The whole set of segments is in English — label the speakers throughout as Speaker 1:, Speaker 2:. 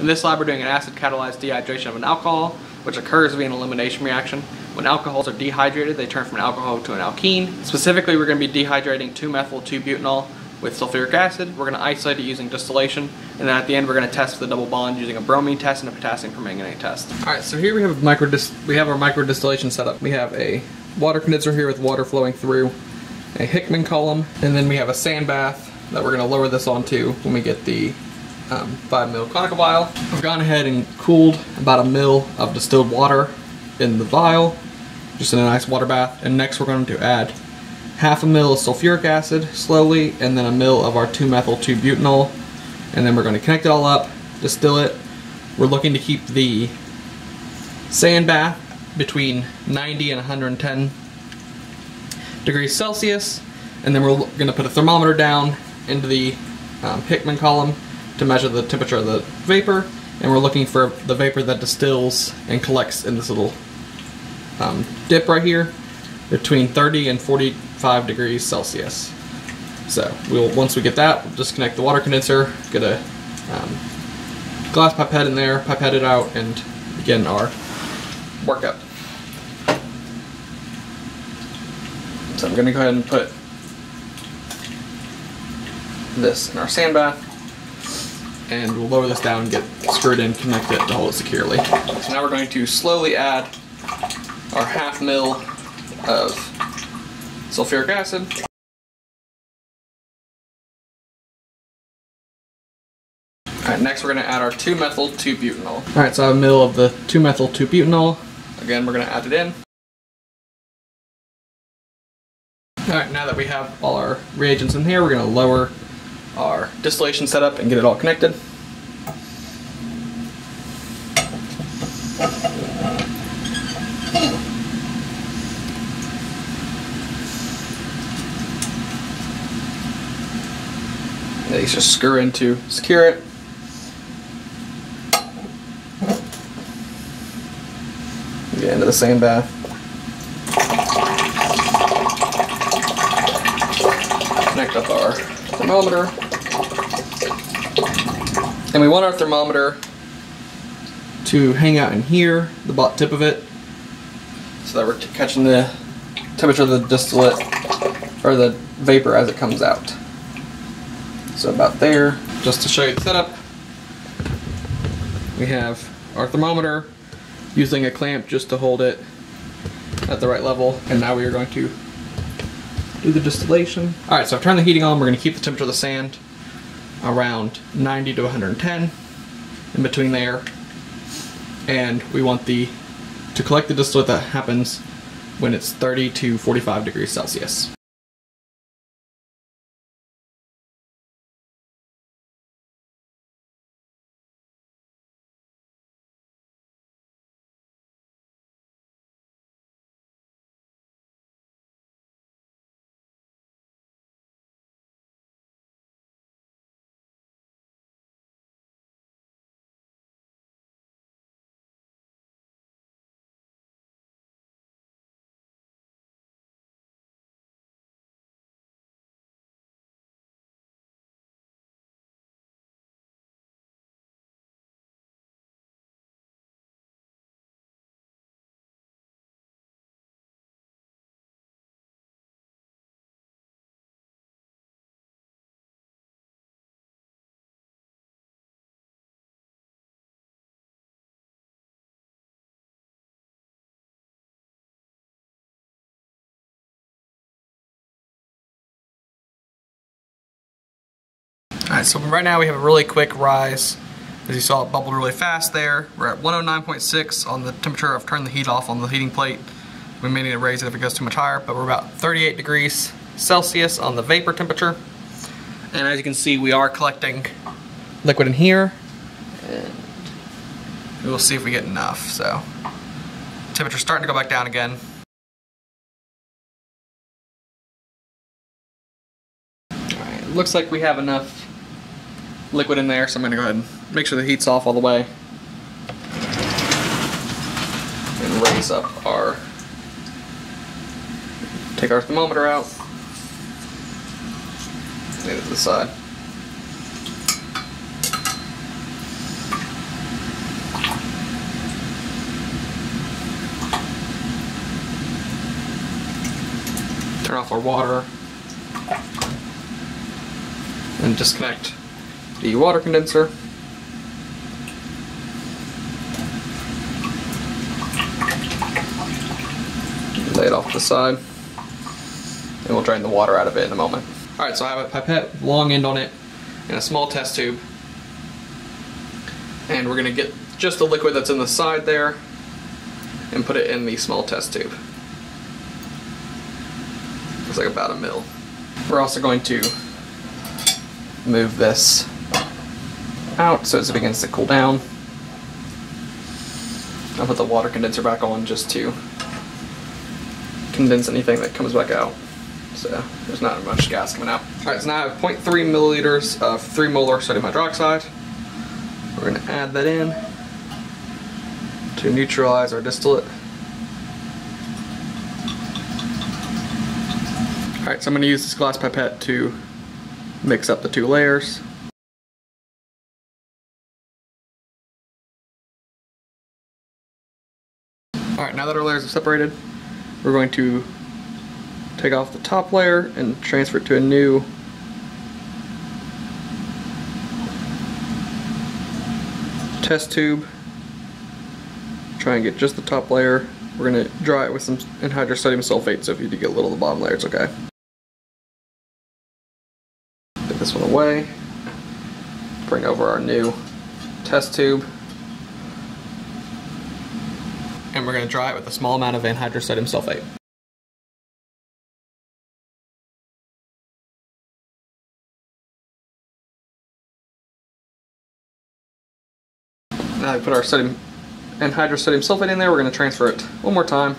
Speaker 1: In this lab, we're doing an acid catalyzed dehydration of an alcohol, which occurs via an elimination reaction. When alcohols are dehydrated, they turn from an alcohol to an alkene. Specifically, we're going to be dehydrating 2-methyl-2-butanol with sulfuric acid. We're going to isolate it using distillation, and then at the end, we're going to test the double bond using a bromine test and a potassium permanganate test. All right, so here we have micro we have our micro distillation setup. We have a water condenser here with water flowing through, a Hickman column, and then we have a sand bath that we're going to lower this onto when we get the um, 5 mil conical vial. I've gone ahead and cooled about a mil of distilled water in the vial, just in a nice water bath. And next we're going to add half a mil of sulfuric acid slowly, and then a mil of our 2-methyl-2-butanol. And then we're going to connect it all up, distill it. We're looking to keep the sand bath between 90 and 110 degrees Celsius. And then we're going to put a thermometer down into the um, Hickman column to measure the temperature of the vapor, and we're looking for the vapor that distills and collects in this little um, dip right here between 30 and 45 degrees Celsius. So we'll once we get that, we'll disconnect the water condenser, get a um, glass pipette in there, pipette it out, and begin our workup. So I'm going to go ahead and put this in our sand bath and we'll lower this down get screwed in, connect it to hold it securely. So now we're going to slowly add our half mil of sulfuric acid. Alright, next we're going to add our 2-methyl-2-butanol. Alright, so I have a mil of the 2-methyl-2-butanol. Again, we're going to add it in. Alright, now that we have all our reagents in here, we're going to lower our distillation setup and get it all connected. These just screw into secure it. Get into the sand bath. Connect up our thermometer. And we want our thermometer to hang out in here, the bot tip of it, so that we're catching the temperature of the distillate, or the vapor as it comes out. So about there, just to show you the setup, we have our thermometer using a clamp just to hold it at the right level, and now we are going to do the distillation. All right, so I've turned the heating on. We're going to keep the temperature of the sand around 90 to 110 in between there. And we want the to collect the distillate that happens when it's 30 to 45 degrees Celsius. Alright, so right now we have a really quick rise. As you saw, it bubbled really fast there. We're at 109.6 on the temperature. I've turned the heat off on the heating plate. We may need to raise it if it goes too much higher, but we're about 38 degrees Celsius on the vapor temperature. And as you can see, we are collecting liquid in here. And we'll see if we get enough. So, temperature's starting to go back down again. Alright, looks like we have enough liquid in there, so I'm going to go ahead and make sure the heat's off all the way. And raise up our, take our thermometer out, leave it to the side. Turn off our water and disconnect the water condenser. Lay it off to the side. And we'll drain the water out of it in a moment. Alright, so I have a pipette, long end on it, and a small test tube. And we're gonna get just the liquid that's in the side there and put it in the small test tube. Looks like about a mil. We're also going to move this out so as it begins to cool down. I'll put the water condenser back on just to condense anything that comes back out. So there's not much gas coming out. Alright, so now I have 0.3 milliliters of 3 molar sodium hydroxide. We're to add that in to neutralize our distillate. Alright, so I'm to use this glass pipette to mix up the two layers. Alright, now that our layers are separated, we're going to take off the top layer and transfer it to a new test tube. Try and get just the top layer. We're going to dry it with some anhydrous sulfate, so if you do get a little of the bottom layer, it's okay. Get this one away. Bring over our new test tube. And we're going to dry it with a small amount of anhydrous sodium sulfate. Now we put our sodium anhydrous sodium sulfate in there, we're going to transfer it one more time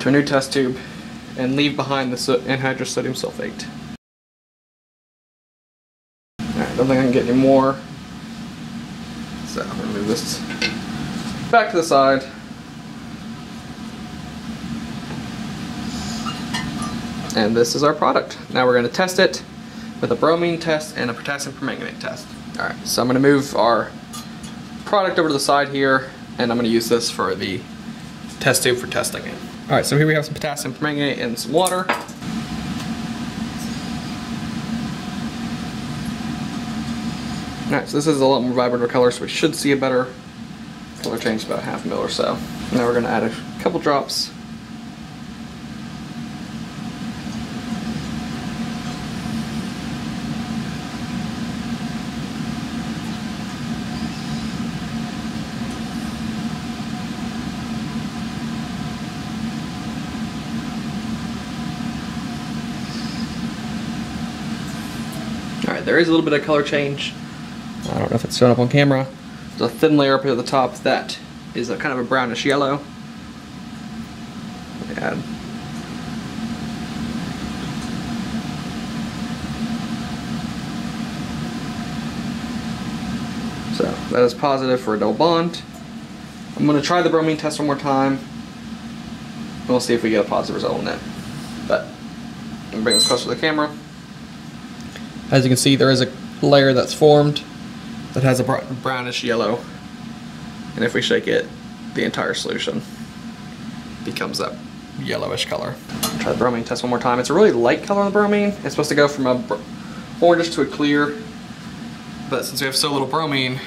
Speaker 1: to a new test tube and leave behind the anhydrous sodium sulfate. Alright, don't think I can get any more. So I'm going to move this back to the side. And this is our product. Now we're going to test it with a bromine test and a potassium permanganate test. Alright, so I'm going to move our product over to the side here, and I'm gonna use this for the test tube for testing it. All right, so here we have some potassium permanganate and some water. All right, so this is a lot more vibrant of color, so we should see a better change, about half a mil or so. Now we're gonna add a couple drops there is a little bit of color change. I don't know if it's showing up on camera. A thin layer up here at the top that is a kind of a brownish yellow. Add So that is positive for a double bond. I'm going to try the bromine test one more time. We'll see if we get a positive result on it. But I'm bring this closer to the camera. As you can see, there is a layer that's formed that has a brownish yellow. And if we shake it, the entire solution becomes that yellowish color. Try the bromine test one more time. It's a really light color on the bromine. It's supposed to go from a orangish to a clear. But since we have so little bromine,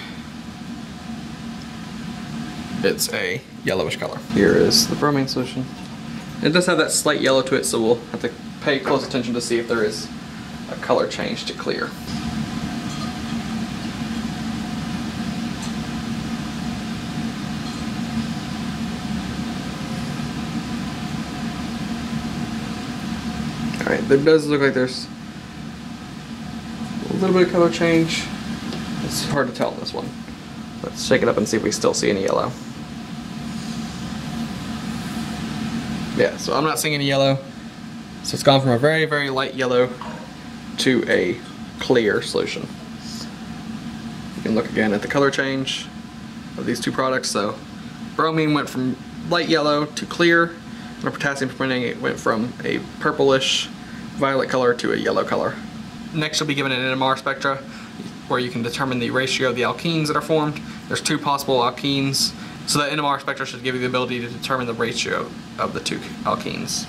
Speaker 1: it's a yellowish color. Here is the bromine solution. It does have that slight yellow to it, so we'll have to pay close attention to see if there is a color change to clear. Alright, there does look like there's a little bit of color change. It's hard to tell in this one. Let's shake it up and see if we still see any yellow. Yeah, so I'm not seeing any yellow. So it's gone from a very, very light yellow to a clear solution. You can look again at the color change of these two products. So bromine went from light yellow to clear, and potassium permanganate went from a purplish violet color to a yellow color. Next you'll be given an NMR spectra where you can determine the ratio of the alkenes that are formed. There's two possible alkenes, so the NMR spectra should give you the ability to determine the ratio of the two alkenes.